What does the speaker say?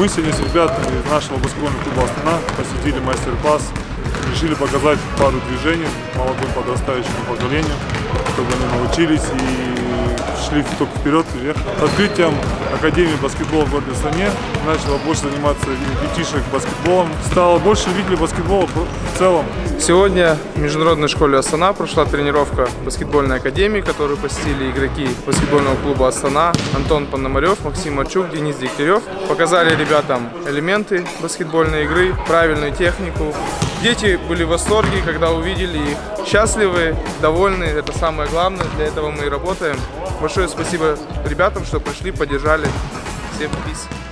Мы сегодня с ребятами из нашего баскетбольного клуба «Астана» посетили мастер-класс. Решили показать пару движений молодым подрастающему поколению, чтобы они научились и шли только вперед и вверх. Открытием Академии баскетбола в городе Астане начала больше заниматься детишек баскетболом. Стало больше любителей баскетбола в целом. Сегодня в Международной школе Астана прошла тренировка баскетбольной академии, которую посетили игроки баскетбольного клуба Астана Антон Пономарев, Максим Марчук, Денис Дегтярев. Показали ребятам элементы баскетбольной игры, правильную технику. Дети были в восторге, когда увидели их. Счастливы, довольны, это самое главное, для этого мы и работаем. Большое спасибо ребятам, что пришли, поддержали. Всем peace.